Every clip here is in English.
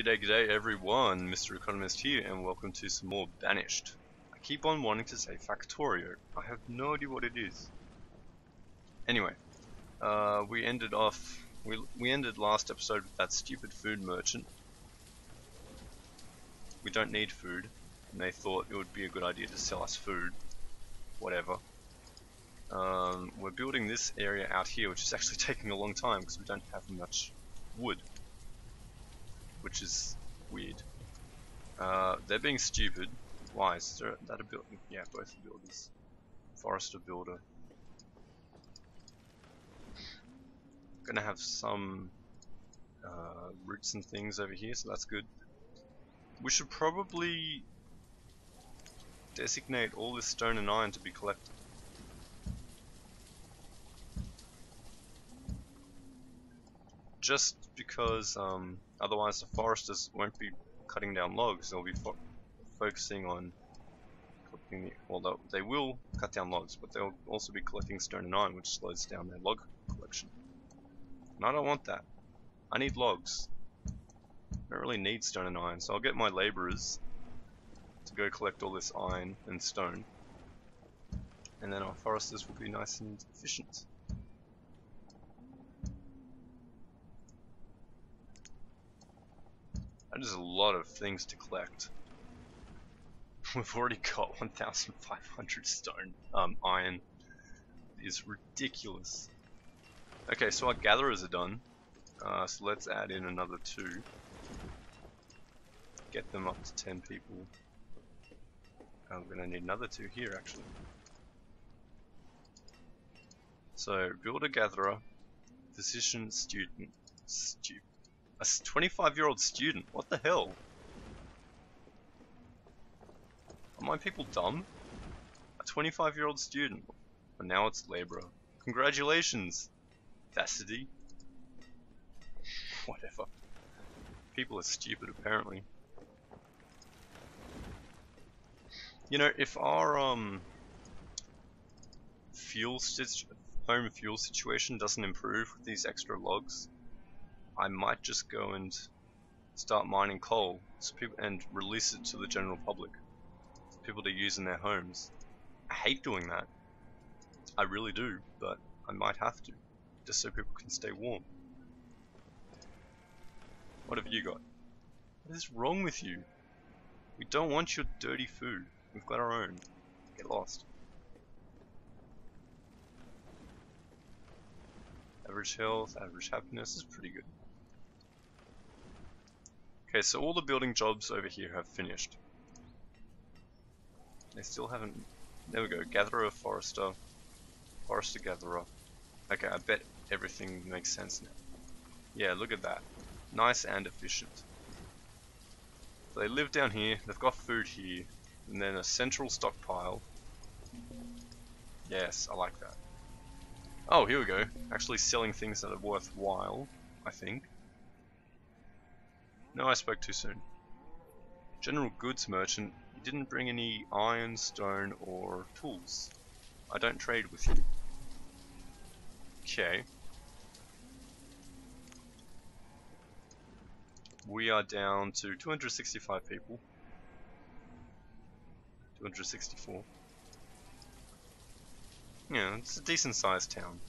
G'day g'day everyone, Mr. Economist here and welcome to some more Banished. I keep on wanting to say Factorio, I have no idea what it is. Anyway, uh, we ended off, we, we ended last episode with that stupid food merchant. We don't need food, and they thought it would be a good idea to sell us food. Whatever. Um, we're building this area out here, which is actually taking a long time because we don't have much wood which is weird. Uh, they're being stupid. Why? Is there that a building? Yeah, both builders. Forester builder. Gonna have some uh, roots and things over here, so that's good. We should probably designate all this stone and iron to be collected. Just because um, Otherwise, the foresters won't be cutting down logs. They'll be fo focusing on collecting. The, well, they will cut down logs, but they'll also be collecting stone and iron, which slows down their log collection. And I don't want that. I need logs. I don't really need stone and iron, so I'll get my laborers to go collect all this iron and stone. And then our foresters will be nice and efficient. That is a lot of things to collect. We've already got 1,500 stone, um, iron. It is ridiculous. Okay, so our gatherers are done. Uh, so let's add in another two. Get them up to 10 people. I'm gonna need another two here actually. So, builder gatherer, physician, student, stupid. A 25 year old student, what the hell? Are my people dumb? A 25 year old student, and now it's laborer. Congratulations, Vassity. Whatever. People are stupid apparently. You know, if our um fuel home fuel situation doesn't improve with these extra logs, I might just go and start mining coal and release it to the general public people to use in their homes. I hate doing that. I really do, but I might have to, just so people can stay warm. What have you got? What is wrong with you? We don't want your dirty food. We've got our own. Get lost. Average health, average happiness is pretty good. Okay, so all the building jobs over here have finished. They still haven't... There we go, Gatherer, Forester, Forester, Gatherer. Okay, I bet everything makes sense now. Yeah, look at that. Nice and efficient. So they live down here, they've got food here, and then a central stockpile. Yes, I like that. Oh, here we go. Actually selling things that are worthwhile, I think. No, I spoke too soon. General goods merchant, you didn't bring any iron, stone, or tools. I don't trade with you. Okay. We are down to 265 people. 264. Yeah, it's a decent sized town.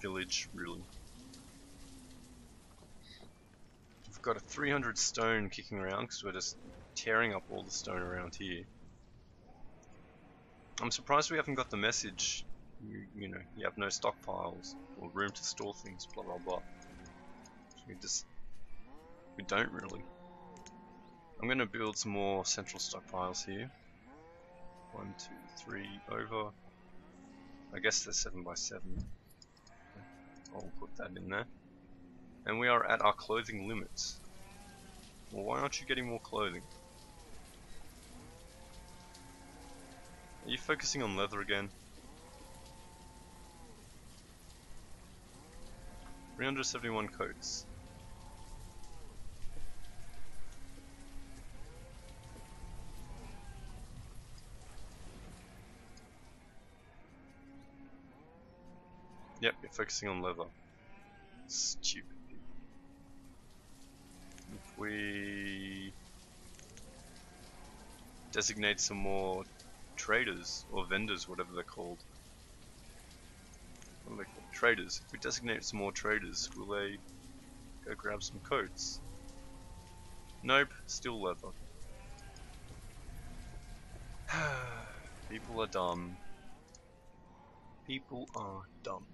Village, really. Got a 300 stone kicking around because we're just tearing up all the stone around here. I'm surprised we haven't got the message, you, you know, you have no stockpiles or room to store things, blah blah blah. We just, we don't really. I'm going to build some more central stockpiles here. One, two, three, over. I guess they're 7 by 7 I'll put that in there. And we are at our clothing limits. Well, why aren't you getting more clothing? Are you focusing on leather again? 371 coats. Yep, you're focusing on leather. Stupid we designate some more traders or vendors, whatever they're called. What are they called? Traders. If we designate some more traders, will they go grab some coats? Nope, still leather. People are dumb. People are dumb.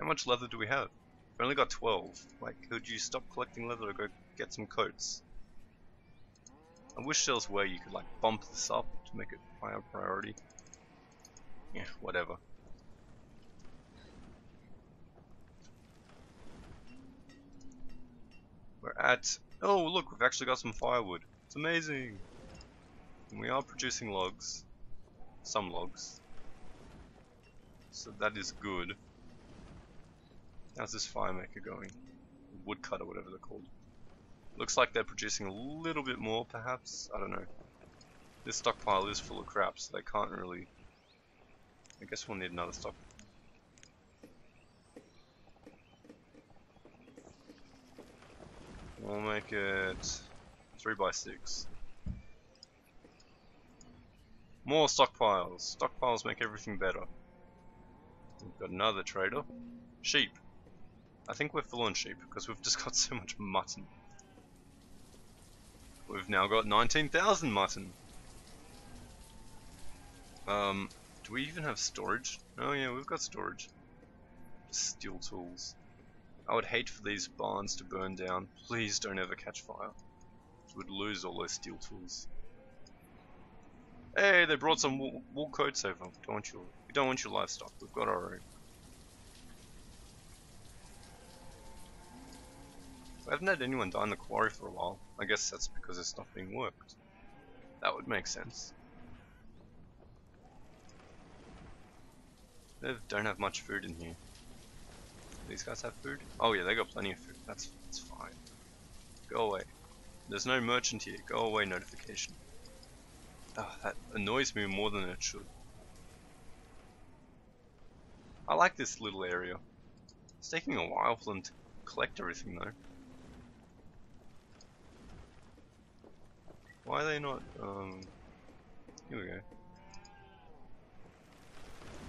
How much leather do we have? We've only got 12. Like, could you stop collecting leather to go get some coats? I wish there was a way you could like bump this up to make it higher priority. Yeah, whatever. We're at... Oh, look, we've actually got some firewood. It's amazing! And we are producing logs. Some logs. So that is good. How's this fire maker going? Woodcutter, whatever they're called. Looks like they're producing a little bit more, perhaps? I don't know. This stockpile is full of crap, so they can't really... I guess we'll need another stock. We'll make it 3 by 6 More stockpiles. Stockpiles make everything better. We've got another trader. Sheep. I think we're full on sheep because we've just got so much mutton. We've now got 19,000 mutton. Um, do we even have storage? Oh yeah, we've got storage. Steel tools. I would hate for these barns to burn down. Please don't ever catch fire. We would lose all those steel tools. Hey, they brought some wool, wool coats over. Don't your, we don't want your livestock. We've got our own. I haven't had anyone die in the quarry for a while. I guess that's because it's not being worked. That would make sense. They don't have much food in here. These guys have food? Oh yeah, they got plenty of food. That's, that's fine. Go away. There's no merchant here. Go away notification. Oh, that annoys me more than it should. I like this little area. It's taking a while for them to collect everything though. Why are they not, um, here we go.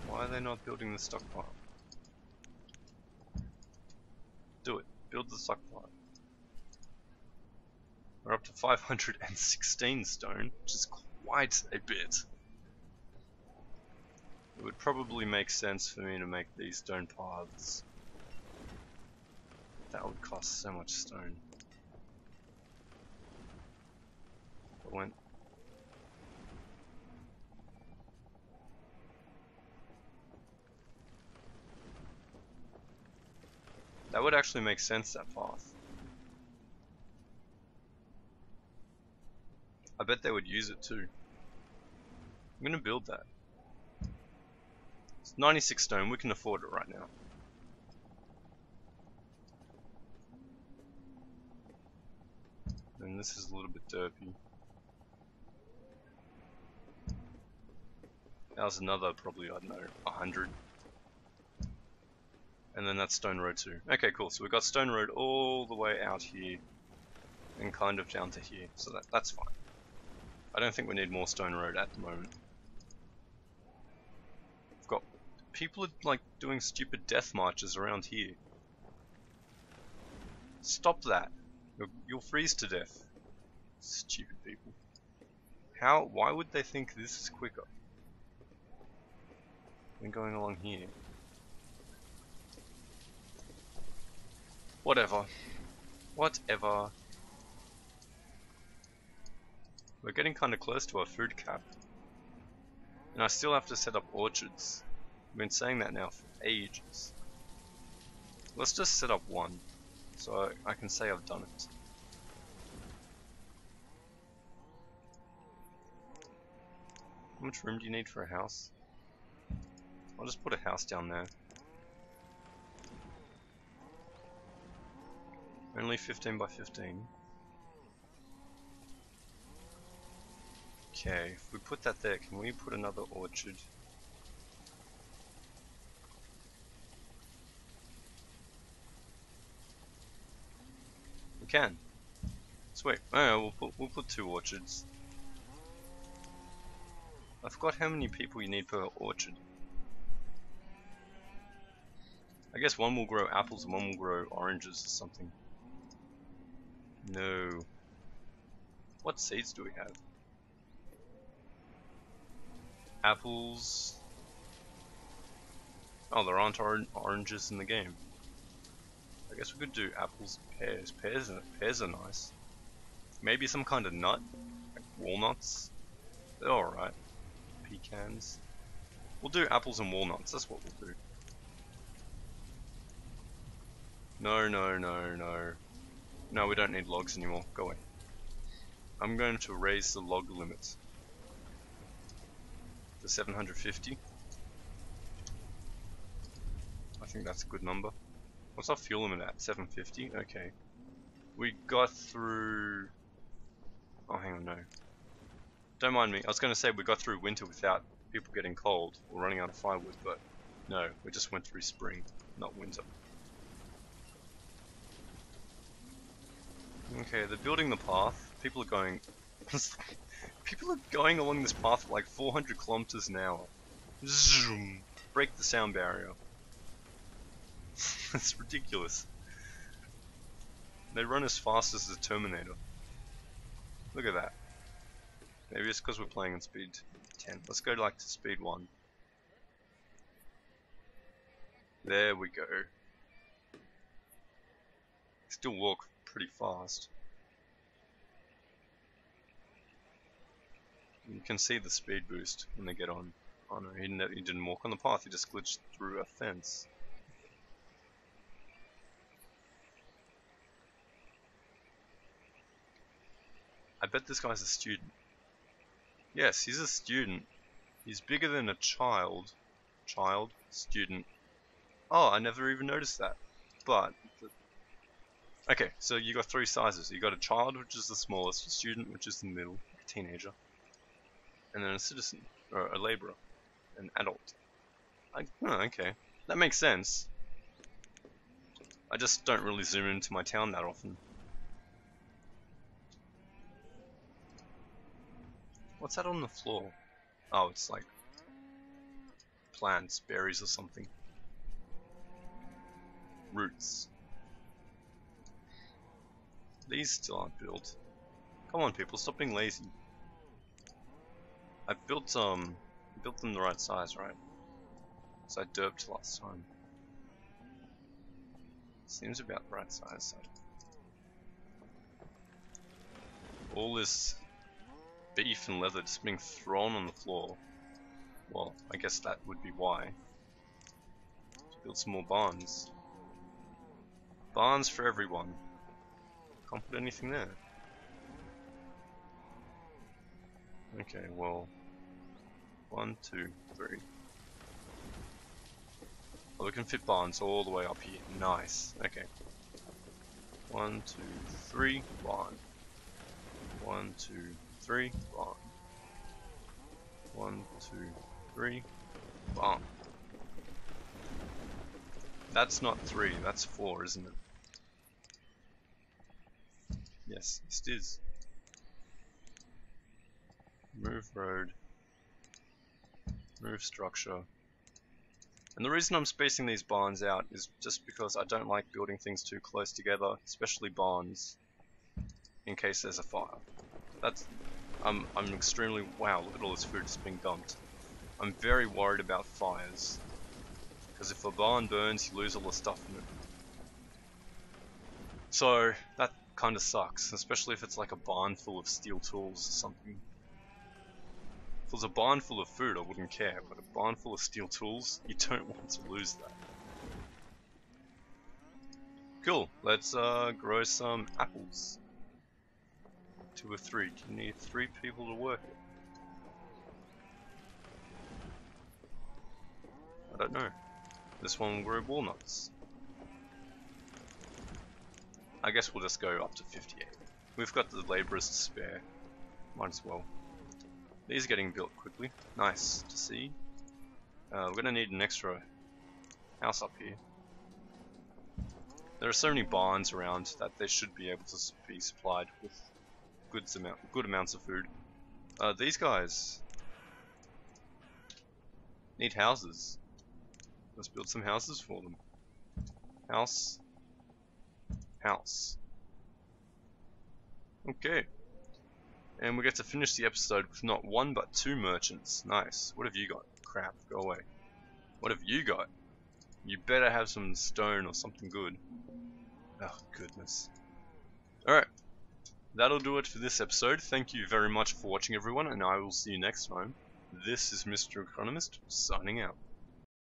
Why are they not building the stockpile? Do it. Build the stockpile. We're up to 516 stone, which is quite a bit. It would probably make sense for me to make these stone paths. That would cost so much stone. Went. That would actually make sense, that path. I bet they would use it too. I'm gonna build that. It's 96 stone, we can afford it right now. And this is a little bit derpy. That was another probably, I don't know, 100. And then that's Stone Road too. Okay, cool. So we've got Stone Road all the way out here and kind of down to here. So that that's fine. I don't think we need more Stone Road at the moment. We've got people are like doing stupid death marches around here. Stop that. You'll, you'll freeze to death. Stupid people. How, why would they think this is quicker? Than going along here. Whatever. Whatever. We're getting kinda close to our food cap. And I still have to set up orchards. I've been saying that now for ages. Let's just set up one. So I can say I've done it. How much room do you need for a house? I'll just put a house down there. Only 15 by 15. Okay, if we put that there, can we put another orchard? We can. Sweet. Oh, we'll put we'll put two orchards. I forgot how many people you need per orchard. I guess one will grow apples and one will grow oranges or something. No. What seeds do we have? Apples. Oh, there aren't or oranges in the game. I guess we could do apples and pears. Pears are, pears are nice. Maybe some kind of nut, like walnuts. They're alright. Pecans. We'll do apples and walnuts, that's what we'll do. No, no, no, no. No, we don't need logs anymore. Go away. I'm going to raise the log limit to 750. I think that's a good number. What's our fuel limit at? 750? Okay. We got through... Oh, hang on, no. Don't mind me. I was going to say we got through winter without people getting cold or running out of firewood, but no, we just went through spring, not winter. Okay, they're building the path. People are going... People are going along this path like 400 kilometers an hour. Zoom! Break the sound barrier. That's ridiculous. They run as fast as the Terminator. Look at that. Maybe it's because we're playing in speed 10. Let's go like to speed 1. There we go. Still walk pretty fast. You can see the speed boost when they get on. Oh no, he, didn't, he didn't walk on the path, he just glitched through a fence. I bet this guy's a student. Yes, he's a student. He's bigger than a child. Child, student. Oh, I never even noticed that. But Okay, so you got three sizes. You got a child, which is the smallest, a student, which is the middle, a teenager, and then a citizen, or a laborer, an adult. I, oh, okay, that makes sense. I just don't really zoom into my town that often. What's that on the floor? Oh, it's like plants, berries or something. Roots. These still aren't built. Come on people, stop being lazy. I built um built them the right size, right? So I derped last time. Seems about the right size. So. All this beef and leather just being thrown on the floor. Well, I guess that would be why. Build some more barns. Barns for everyone. Can't put anything there. Okay, well, one, two, three. Well, we can fit barns all the way up here. Nice. Okay. One, two, three, barn. One, two, three, barn. One, two, three, barn. That's not three, that's four, isn't it? Yes, it is. Move road. Move structure. And the reason I'm spacing these barns out is just because I don't like building things too close together, especially barns, in case there's a fire. That's, I'm, I'm extremely, wow, look at all this food that's being dumped. I'm very worried about fires, because if a barn burns, you lose all the stuff in it. So, that kind of sucks, especially if it's like a barn full of steel tools or something. If it was a barn full of food, I wouldn't care, but a barn full of steel tools, you don't want to lose that. Cool, let's uh, grow some apples. Two or three. Do you need three people to work it? I don't know. This one will grow walnuts. I guess we'll just go up to 58. We've got the labourers to spare. Might as well. These are getting built quickly. Nice to see. Uh, we're going to need an extra house up here. There are so many barns around that they should be able to be supplied with good, amount, good amounts of food. Uh, these guys, Need houses. Let's build some houses for them. House. House. Okay. And we get to finish the episode with not one but two merchants. Nice. What have you got? Crap, go away. What have you got? You better have some stone or something good. Oh, goodness. Alright. That'll do it for this episode. Thank you very much for watching everyone, and I will see you next time. This is Mr. Economist, signing out.